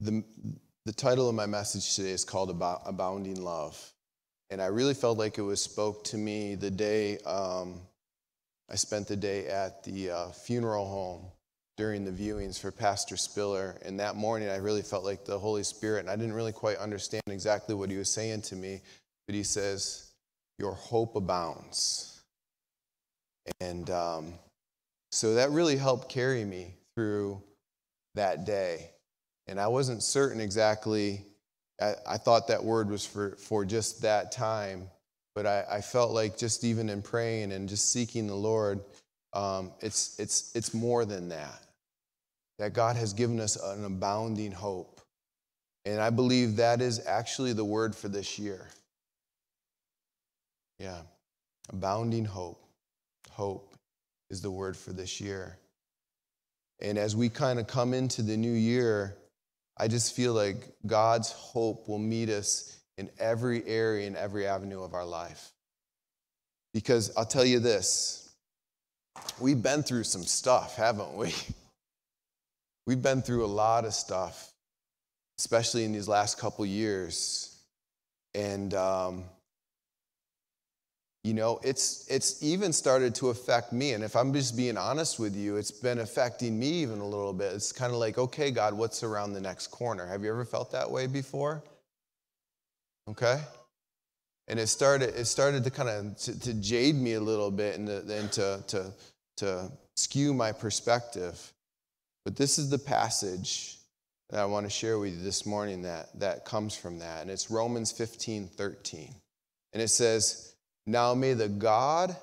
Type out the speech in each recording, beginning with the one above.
the, the title of my message today is called Abounding Love. And I really felt like it was spoke to me the day um, I spent the day at the uh, funeral home during the viewings for Pastor Spiller. And that morning, I really felt like the Holy Spirit, and I didn't really quite understand exactly what he was saying to me, but he says, Your hope abounds. And um, so that really helped carry me through that day. And I wasn't certain exactly, I, I thought that word was for, for just that time, but I, I, felt like just even in praying and just seeking the Lord, um, it's, it's, it's more than that. That God has given us an abounding hope. And I believe that is actually the word for this year. Yeah, abounding hope. Hope is the word for this year. And as we kind of come into the new year, I just feel like God's hope will meet us in every area and every avenue of our life. Because I'll tell you this we've been through some stuff, haven't we? We've been through a lot of stuff, especially in these last couple years. And um, you know, it's, it's even started to affect me. And if I'm just being honest with you, it's been affecting me even a little bit. It's kind of like, okay, God, what's around the next corner? Have you ever felt that way before? Okay? And it started, it started to kind of to, to jade me a little bit and, to, and to, to, to skew my perspective. But this is the passage that I want to share with you this morning that, that comes from that. And it's Romans 15, 13. And it says, now may the God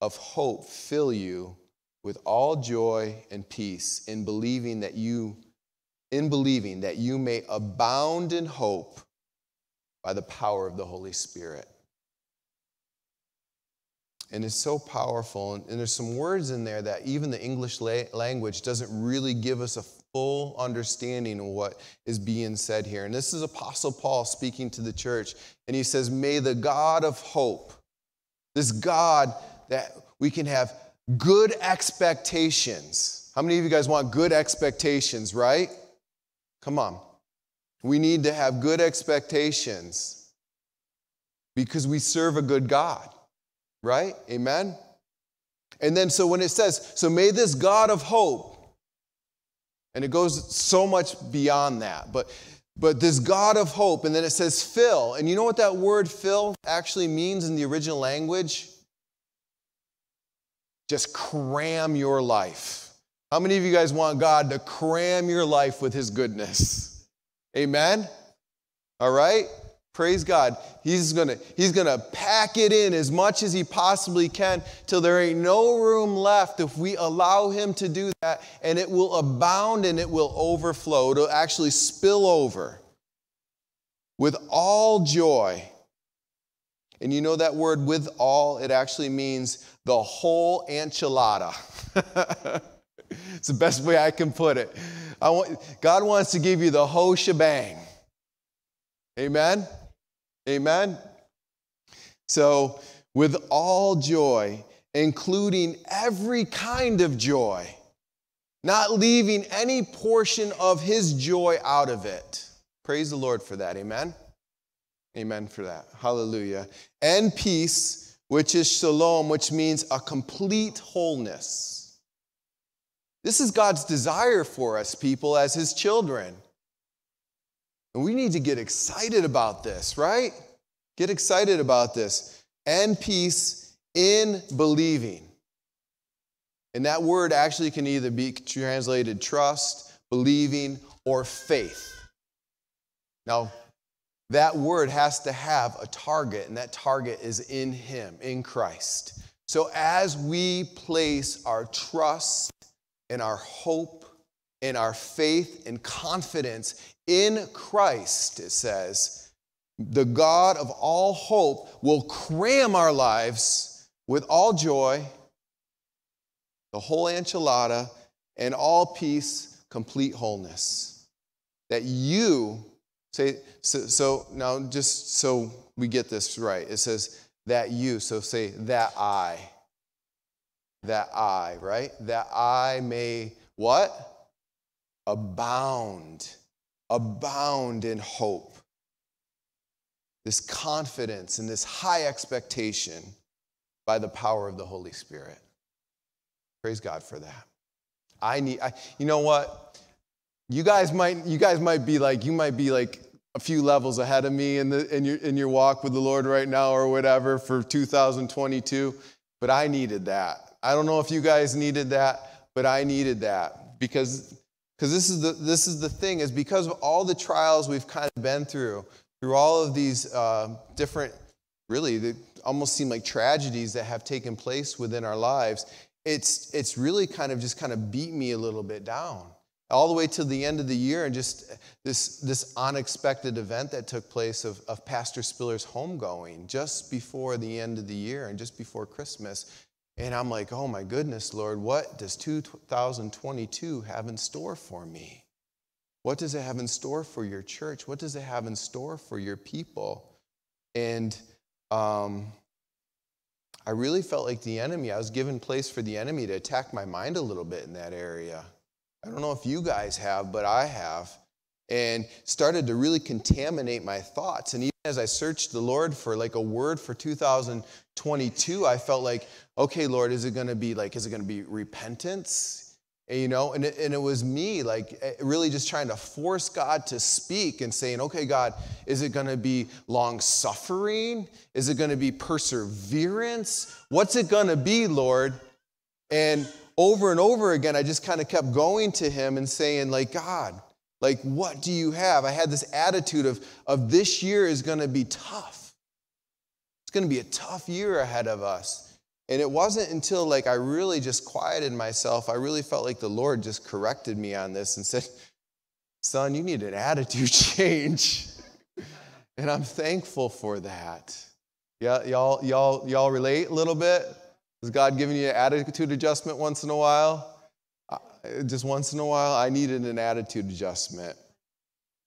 of hope fill you with all joy and peace in believing that you in believing that you may abound in hope by the power of the Holy Spirit. And it's so powerful. And, there's some words in there that even the English language doesn't really give us a full understanding of what is being said here. And this is Apostle Paul speaking to the church. And he says, May the God of hope, this God that we can have good expectations. How many of you guys want good expectations, right? Come on. We need to have good expectations because we serve a good God, right? Amen? And then, so when it says, so may this God of hope, and it goes so much beyond that, but but this God of hope, and then it says fill. And you know what that word fill actually means in the original language? Just cram your life. How many of you guys want God to cram your life with his goodness? Amen? All right? Praise God. He's gonna, he's gonna pack it in as much as he possibly can till there ain't no room left if we allow him to do that, and it will abound and it will overflow. It'll actually spill over with all joy. And you know that word with all, it actually means the whole enchilada. it's the best way I can put it. I want, God wants to give you the whole shebang. Amen? Amen? So, with all joy, including every kind of joy, not leaving any portion of his joy out of it. Praise the Lord for that. Amen? Amen for that. Hallelujah. And peace, which is shalom, which means a complete wholeness. This is God's desire for us, people, as his children. And we need to get excited about this, right? Get excited about this. And peace in believing. And that word actually can either be translated trust, believing, or faith. Now, that word has to have a target, and that target is in Him, in Christ. So as we place our trust and our hope and our faith and confidence in Christ, it says, the God of all hope will cram our lives with all joy, the whole enchilada, and all peace, complete wholeness. That you say, so, so now just so we get this right, it says that you, so say that I. That I, right? That I may what? Abound abound in hope. This confidence and this high expectation by the power of the Holy Spirit. Praise God for that. I need, I, you know what? You guys might, you guys might be like, you might be like a few levels ahead of me in, the, in, your, in your walk with the Lord right now or whatever for 2022, but I needed that. I don't know if you guys needed that, but I needed that because because this is the this is the thing is because of all the trials we've kind of been through through all of these uh, different really they almost seem like tragedies that have taken place within our lives it's it's really kind of just kind of beat me a little bit down. All the way to the end of the year and just this this unexpected event that took place of, of pastor spiller's homegoing just before the end of the year and just before christmas and i'm like oh my goodness lord what does 2022 have in store for me what does it have in store for your church what does it have in store for your people and um, I really felt like the enemy, I was given place for the enemy to attack my mind a little bit in that area. I don't know if you guys have, but I have. And started to really contaminate my thoughts. And as I searched the Lord for like a word for 2022, I felt like, okay, Lord, is it going to be like, is it going to be repentance? And, you know and it, and it was me like eh, really just trying to force god to speak and saying okay god is it going to be long suffering is it going to be perseverance? What's it going to be lord? And over and over again i just kind of kept going to him and saying like god like what do you have i had this attitude of of this year is going to be tough it's going to be a tough year ahead of us and it wasn't until like I really just quieted myself, I really felt like the Lord just corrected me on this and said, "Son, you need an attitude change." and I'm thankful for that. Yeah, y'all y'all y'all relate a little bit? Is God giving you an attitude adjustment once in a while? Just once in a while, I needed an attitude adjustment.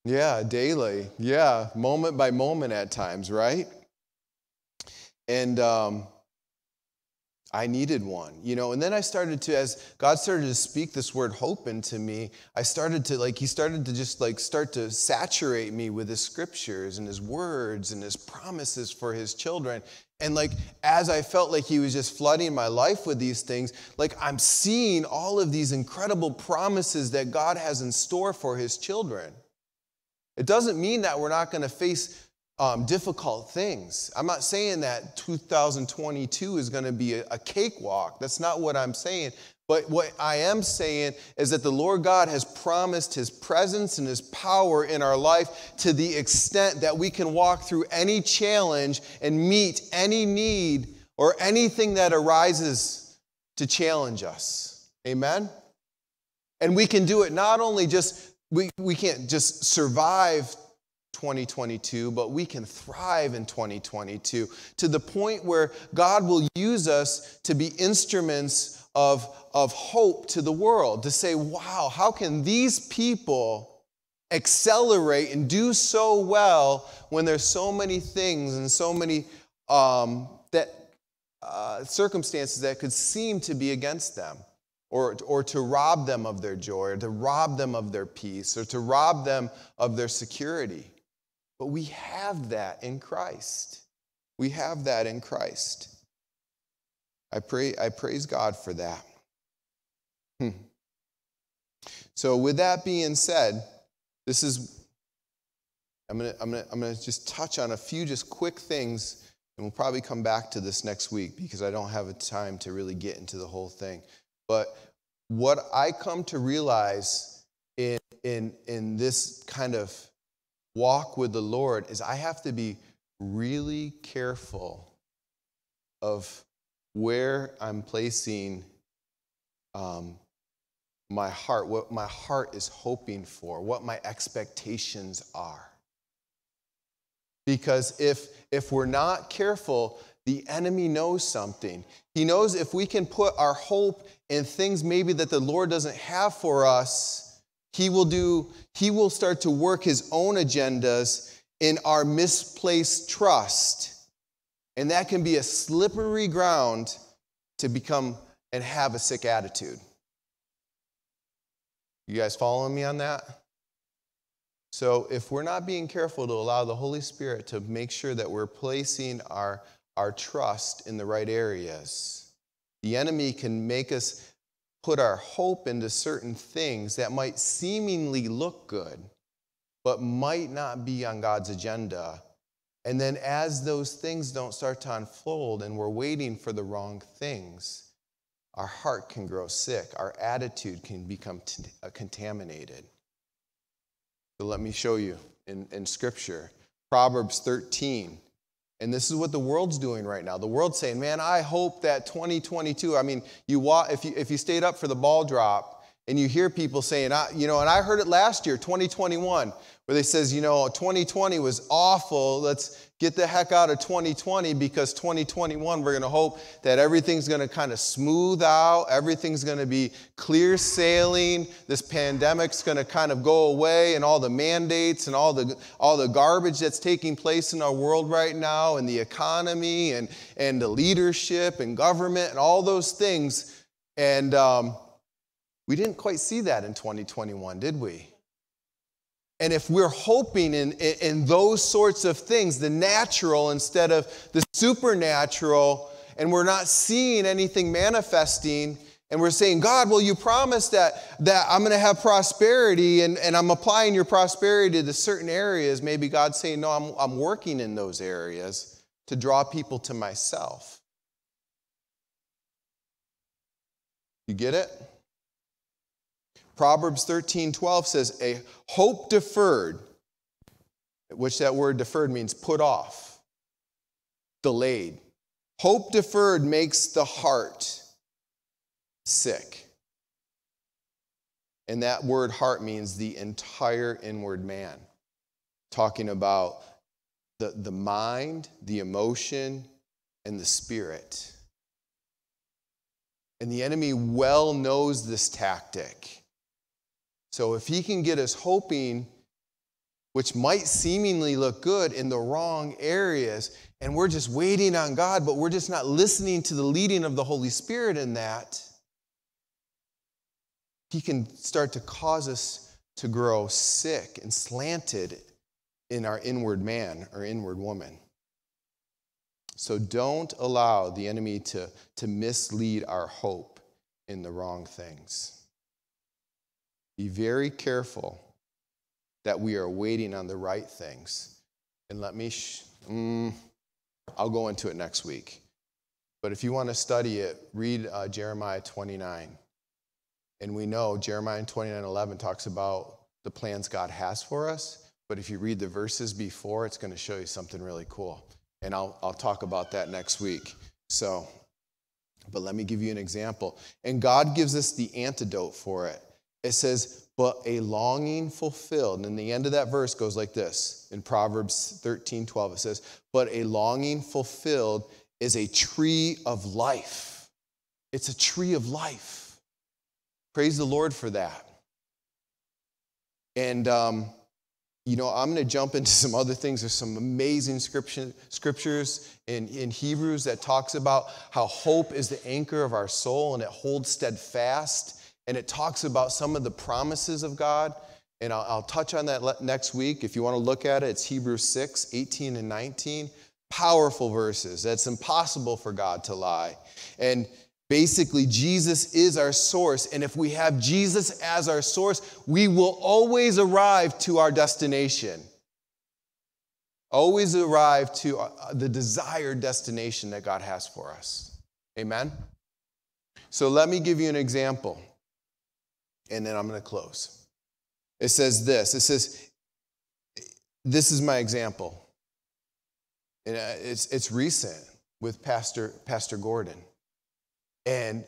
Yeah, daily. Yeah, moment by moment at times, right? And um, I needed one, you know. And then I started to, as God started to speak this word hope into me, I started to, like, He started to just, like, start to saturate me with His scriptures and His words and His promises for His children. And, like, as I felt like He was just flooding my life with these things, like, I'm seeing all of these incredible promises that God has in store for His children. It doesn't mean that we're not going to face um, difficult things. I'm not saying that 2022 is going to be a, a cakewalk. That's not what I'm saying. But what I am saying is that the Lord God has promised His presence and His power in our life to the extent that we can walk through any challenge and meet any need or anything that arises to challenge us. Amen? And we can do it not only just, we, we can't just survive 2022, but we can thrive in 2022 to the point where God will use us to be instruments of, of hope to the world, to say, wow, how can these people accelerate and do so well when there's so many things and so many um, that, uh, circumstances that could seem to be against them? Or, or to rob them of their joy, or to rob them of their peace, or to rob them of their security. But we have that in Christ. We have that in Christ. I pray I praise God for that. Hmm. So with that being said, this is I'm gonna, I'm, gonna, I'm gonna just touch on a few just quick things, and we'll probably come back to this next week because I don't have a time to really get into the whole thing. But what I come to realize in, in, in this kind of walk with the Lord is I have to be really careful of where I'm placing um, my heart, what my heart is hoping for, what my expectations are. Because if, if we're not careful, the enemy knows something. He knows if we can put our hope in things maybe that the Lord doesn't have for us, he will do, he will start to work his own agendas in our misplaced trust. And that can be a slippery ground to become and have a sick attitude. You guys following me on that? So if we're not being careful to allow the Holy Spirit to make sure that we're placing our, our trust in the right areas, the enemy can make us put our hope into certain things that might seemingly look good, but might not be on God's agenda. And then as those things don't start to unfold and we're waiting for the wrong things, our heart can grow sick, our attitude can become t- uh, contaminated. So let me show you in, in Scripture. Proverbs 13. And this is what the world's doing right now. The world's saying, man, I hope that 2022, I mean, you if you, if you stayed up for the ball drop and you hear people saying, you know, and I heard it last year, 2021, where they says, you know, 2020 was awful. Let's get the heck out of 2020 because 2021 we're going to hope that everything's going to kind of smooth out, everything's going to be clear sailing. This pandemic's going to kind of go away and all the mandates and all the all the garbage that's taking place in our world right now and the economy and and the leadership and government and all those things and um, we didn't quite see that in 2021, did we? And if we're hoping in, in, those sorts of things, the natural instead of the supernatural, and we're not seeing anything manifesting, and we're saying, God, well, you promised that, that I'm going to have prosperity, and, and I'm applying your prosperity to certain areas. Maybe God's saying, No, I'm, I'm working in those areas to draw people to myself. You get it? Proverbs 13 12 says, A hope deferred, which that word deferred means put off, delayed. Hope deferred makes the heart sick. And that word heart means the entire inward man, talking about the, the mind, the emotion, and the spirit. And the enemy well knows this tactic. So if he can get us hoping, which might seemingly look good, in the wrong areas, and we're just waiting on God, but we're just not listening to the leading of the Holy Spirit in that, he can start to cause us to grow sick and slanted in our inward man or inward woman. So don't allow the enemy to, to mislead our hope in the wrong things. Be very careful that we are waiting on the right things. And let me, sh- mm, I'll go into it next week. But if you want to study it, read uh, Jeremiah 29. And we know Jeremiah 29 11 talks about the plans God has for us. But if you read the verses before, it's going to show you something really cool. And I'll, I'll talk about that next week. So, but let me give you an example. And God gives us the antidote for it it says, but a longing fulfilled. And the end of that verse goes like this in Proverbs 13 12. It says, but a longing fulfilled is a tree of life. It's a tree of life. Praise the Lord for that. And, um, you know, I'm going to jump into some other things. There's some amazing scripture, scriptures in, in Hebrews that talks about how hope is the anchor of our soul and it holds steadfast and it talks about some of the promises of God. And I'll, I'll touch on that next week. If you want to look at it, it's Hebrews 6, 18 and 19. Powerful verses. That's impossible for God to lie. And basically, Jesus is our source. And if we have Jesus as our source, we will always arrive to our destination. Always arrive to uh, the desired destination that God has for us. Amen? So let me give you an example and then I'm going to close. It says this it says, This is my example. And uh, it's, it's recent with Pastor, Pastor Gordon. And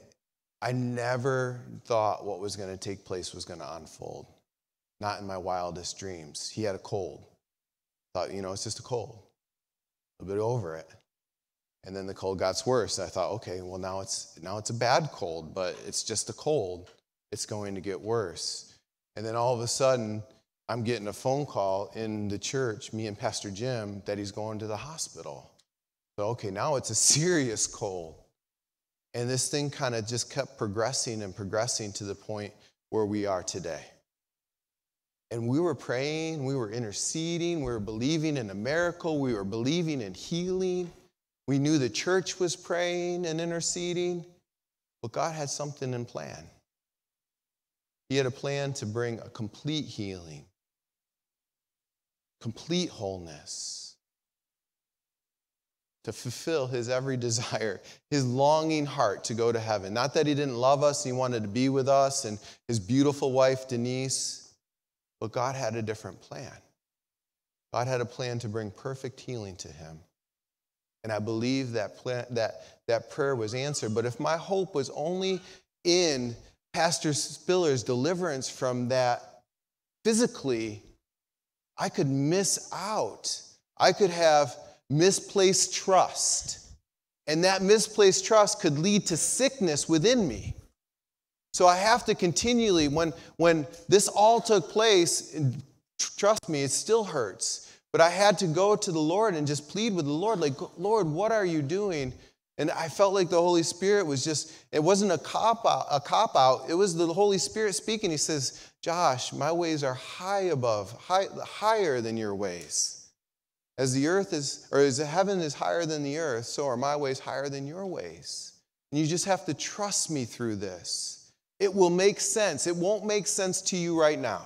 I never thought what was going to take place was going to unfold. Not in my wildest dreams. He had a cold. Thought, you know, it's just a cold. A bit over it. And then the cold got worse. I thought, okay, well now it's now it's a bad cold, but it's just a cold it's going to get worse. And then all of a sudden, I'm getting a phone call in the church, me and Pastor Jim, that he's going to the hospital. So, okay, now it's a serious cold. And this thing kind of just kept progressing and progressing to the point where we are today. And we were praying, we were interceding, we were believing in a miracle, we were believing in healing. We knew the church was praying and interceding, but God had something in plan. He had a plan to bring a complete healing, complete wholeness, to fulfill his every desire, his longing heart to go to heaven. Not that he didn't love us, he wanted to be with us and his beautiful wife, Denise, but God had a different plan. God had a plan to bring perfect healing to him. And I believe that, plan, that, that prayer was answered. But if my hope was only in Pastor Spiller's deliverance from that physically, I could miss out. I could have misplaced trust. And that misplaced trust could lead to sickness within me. So I have to continually, when, when this all took place, trust me, it still hurts. But I had to go to the Lord and just plead with the Lord, like, Lord, what are you doing? And I felt like the Holy Spirit was just, it wasn't a cop out, a cop out. It was the Holy Spirit speaking. He says, Josh, my ways are high above, high, higher than your ways. As the earth is, or as the heaven is higher than the earth, so are my ways higher than your ways. And you just have to trust me through this. It will make sense. It won't make sense to you right now,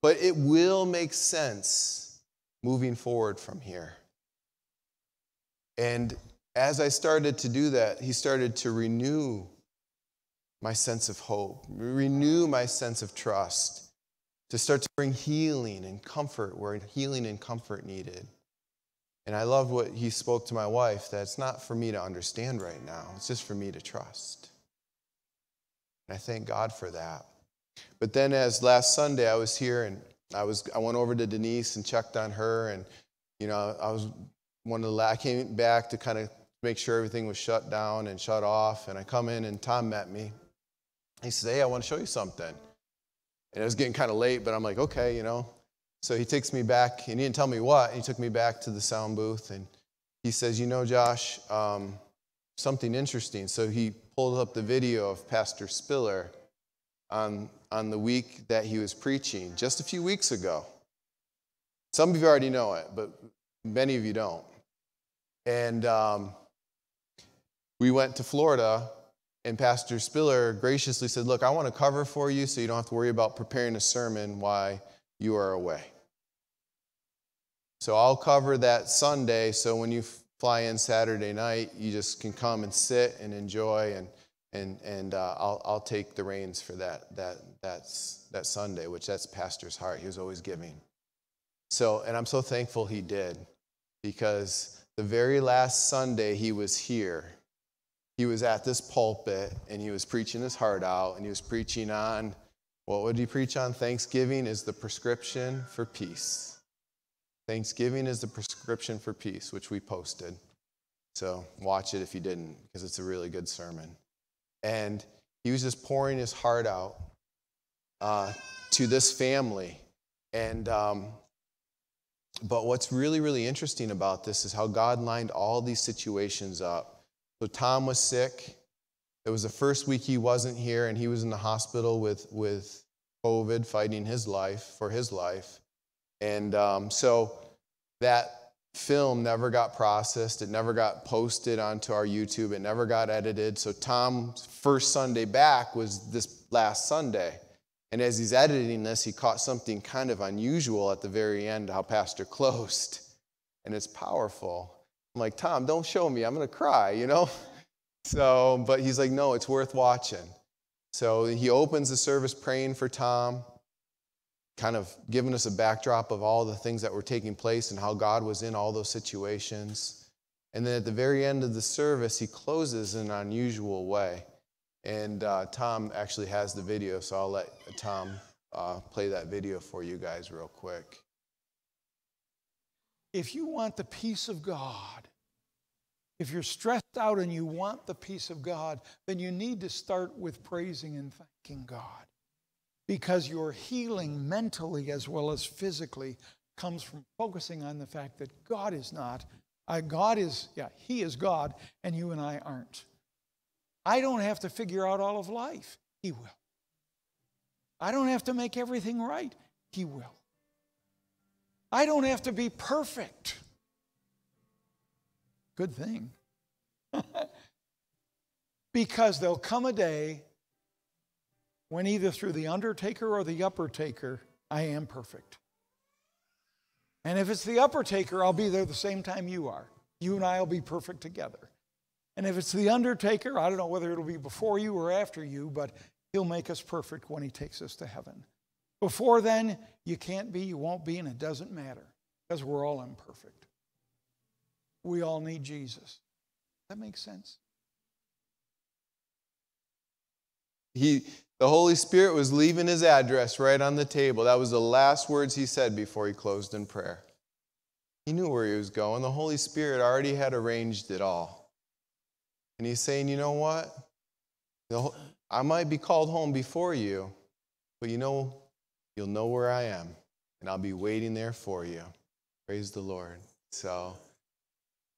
but it will make sense moving forward from here. And as I started to do that, he started to renew my sense of hope, renew my sense of trust, to start to bring healing and comfort where healing and comfort needed. And I love what he spoke to my wife that it's not for me to understand right now, it's just for me to trust. And I thank God for that. But then as last Sunday I was here and I was I went over to Denise and checked on her and you know I was one of the I came back to kind of make sure everything was shut down and shut off. And I come in, and Tom met me. He says, Hey, I want to show you something. And it was getting kind of late, but I'm like, Okay, you know. So he takes me back, and he didn't tell me what. He took me back to the sound booth, and he says, You know, Josh, um, something interesting. So he pulled up the video of Pastor Spiller on, on the week that he was preaching just a few weeks ago. Some of you already know it, but many of you don't. And um, we went to Florida, and Pastor Spiller graciously said, Look, I want to cover for you so you don't have to worry about preparing a sermon while you are away. So I'll cover that Sunday, so when you fly in Saturday night, you just can come and sit and enjoy, and, and, and uh, I'll, I'll take the reins for that, that, that's, that Sunday, which that's Pastor's heart. He was always giving. So, and I'm so thankful he did, because the very last Sunday he was here, he was at this pulpit and he was preaching his heart out and he was preaching on what would he preach on? Thanksgiving is the prescription for peace. Thanksgiving is the prescription for peace, which we posted. So watch it if you didn't, because it's a really good sermon. And he was just pouring his heart out uh, to this family. And, um, but what's really, really interesting about this is how God lined all these situations up so Tom was sick. It was the first week he wasn't here, and he was in the hospital with, with COVID, fighting his life for his life. And um, so that film never got processed. It never got posted onto our YouTube. It never got edited. So Tom's first Sunday back was this last Sunday. And as he's editing this, he caught something kind of unusual at the very end, how Pastor closed. And it's powerful. I'm like, Tom, don't show me. I'm going to cry, you know? So, but he's like, no, it's worth watching. So he opens the service praying for Tom, kind of giving us a backdrop of all the things that were taking place and how God was in all those situations. And then at the very end of the service, he closes in an unusual way. And uh, Tom actually has the video, so I'll let Tom uh, play that video for you guys real quick. If you want the peace of God, if you're stressed out and you want the peace of God, then you need to start with praising and thanking God. Because your healing mentally as well as physically comes from focusing on the fact that God is not. Uh, God is, yeah, He is God, and you and I aren't. I don't have to figure out all of life. He will. I don't have to make everything right. He will. I don't have to be perfect. Good thing. because there'll come a day when either through the undertaker or the upper taker, I am perfect. And if it's the upper taker, I'll be there the same time you are. You and I will be perfect together. And if it's the undertaker, I don't know whether it'll be before you or after you, but he'll make us perfect when he takes us to heaven. Before then, you can't be, you won't be, and it doesn't matter because we're all imperfect. We all need Jesus. That makes sense. He, the Holy Spirit was leaving his address right on the table. That was the last words he said before he closed in prayer. He knew where he was going. The Holy Spirit already had arranged it all. And he's saying, you know what? I might be called home before you, but you know, you'll know where I am, and I'll be waiting there for you. Praise the Lord. So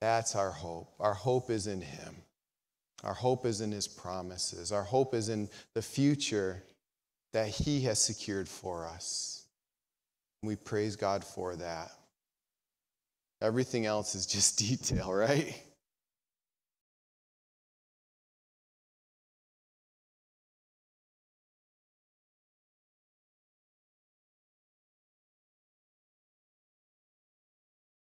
that's our hope. Our hope is in him. Our hope is in his promises. Our hope is in the future that he has secured for us. We praise God for that. Everything else is just detail, right?